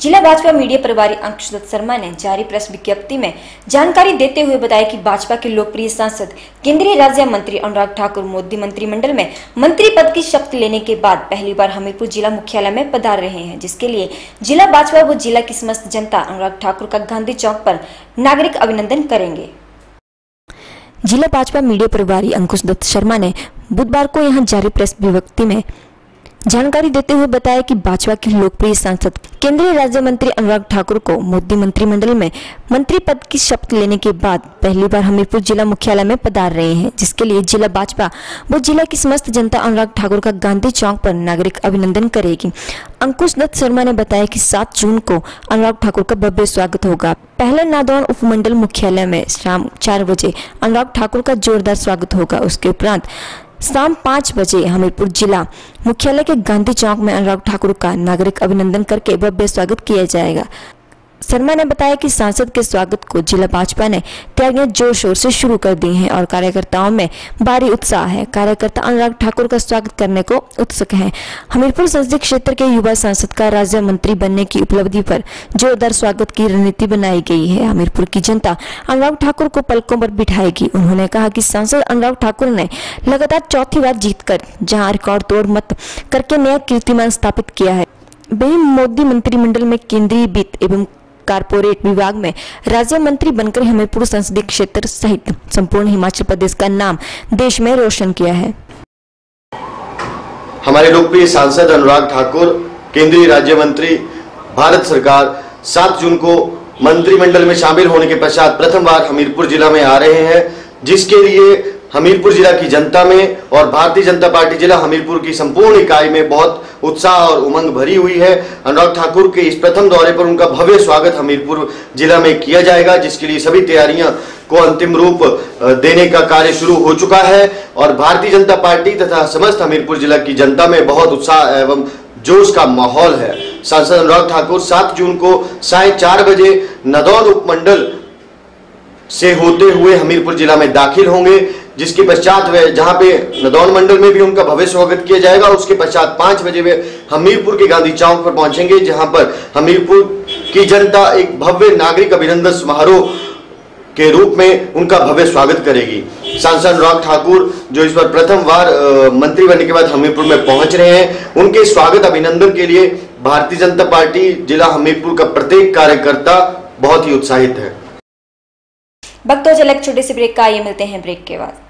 जिला भाजपा मीडिया प्रभारी अंकुश दत्त शर्मा ने जारी प्रेस विज्ञप्ति में जानकारी देते हुए बताया कि भाजपा के लोकप्रिय सांसद, केंद्रीय राज्य मंत्री अनुराग ठाकुर, मोदी मंत्रिमंडल में मंत्री पद की शपथ लेने के बाद पहली बार हमीरपुर जिला मुख्यालय में पधार रहे हैं, जिसके लिए जिला भाजपा व जिला की समस्त जनता अनुराग ठाकुर का गांधी चौक पर नागरिक अभिनंदन करेंगे। जिला भाजपा मीडिया प्रभारी अंकुश दत्त शर्मा ने बुधवार को यहाँ जारी प्रेस विज्ञप्ति में जानकारी देते हुए बताया कि भाजपा के लोकप्रिय सांसद, केंद्रीय राज्य मंत्री अनुराग ठाकुर को मोदी मंत्रिमंडल में मंत्री पद की शपथ लेने के बाद पहली बार हमीरपुर जिला मुख्यालय में पधार रहे हैं, जिसके लिए जिला भाजपा व जिला की समस्त जनता अनुराग ठाकुर का गांधी चौक पर नागरिक अभिनंदन करेगी। अंकुश दत्त शर्मा ने बताया कि 7 जून को अनुराग ठाकुर का भव्य स्वागत होगा। पहले नादौन उपमंडल मुख्यालय में शाम चार बजे अनुराग ठाकुर का जोरदार स्वागत होगा। उसके उपरांत शाम पाँच बजे हमीरपुर जिला मुख्यालय के गांधी चौक में अनुराग ठाकुर का नागरिक अभिनंदन करके भव्य स्वागत किया जाएगा। शर्मा ने बताया कि सांसद के स्वागत को जिला भाजपा ने तैयारियाँ ज़ोर शोर से शुरू कर दी हैं और कार्यकर्ताओं में भारी उत्साह है। कार्यकर्ता अनुराग ठाकुर का स्वागत करने को उत्सुक हैं। हमीरपुर संसदीय क्षेत्र के युवा सांसद का राज्य मंत्री बनने की उपलब्धि पर जोरदार स्वागत की रणनीति बनाई गई है। हमीरपुर की जनता अनुराग ठाकुर को पलकों पर बिठाएगी। उन्होंने कहा कि सांसद अनुराग ठाकुर ने लगातार चौथी बार जीतकर, जहाँ रिकॉर्ड तोड़ मत करके नया कीर्तिमान स्थापित किया है। वही मोदी मंत्रिमंडल में केंद्रीय वित्त एवं कारपोरेट विभाग में राज्य मंत्री बनकर हमीरपुर संसदीय क्षेत्र सहित संपूर्ण हिमाचल प्रदेश का नाम देश में रोशन किया है। हमारे लोकप्रिय सांसद अनुराग ठाकुर, केंद्रीय राज्य मंत्री भारत सरकार 7 जून को मंत्रिमंडल में शामिल होने के पश्चात प्रथम बार हमीरपुर जिला में आ रहे हैं, जिसके लिए हमीरपुर जिला की जनता में और भारतीय जनता पार्टी जिला हमीरपुर की संपूर्ण इकाई में बहुत उत्साह और उमंग भरी हुई है। अनुराग ठाकुर के इस प्रथम दौरे पर उनका भव्य स्वागत हमीरपुर जिला में किया जाएगा, जिसके लिए सभी तैयारियाँ को अंतिम रूप देने का कार्य शुरू हो चुका है और भारतीय जनता पार्टी तथा समस्त हमीरपुर जिला की जनता में बहुत उत्साह एवं जोश का माहौल है। सांसद अनुराग ठाकुर सात जून को साय चार बजे नदौर उपमंडल से होते हुए हमीरपुर जिला में दाखिल होंगे। जिसके पश्चात वे, जहाँ पे नदौन मंडल में भी उनका भव्य स्वागत किया जाएगा, उसके पश्चात पाँच बजे वे हमीरपुर के गांधी चौक पर पहुँचेंगे, जहाँ पर हमीरपुर की जनता एक भव्य नागरिक अभिनंदन समारोह के रूप में उनका भव्य स्वागत करेगी। सांसद अनुराग ठाकुर, जो इस बार प्रथम बार मंत्री बनने के बाद हमीरपुर में पहुँच रहे हैं, उनके स्वागत अभिनंदन के लिए भारतीय जनता पार्टी, जिला हमीरपुर का प्रत्येक कार्यकर्ता बहुत ही उत्साहित है। भक्तों चले छोटे से ब्रेक का, ये मिलते हैं ब्रेक के बाद।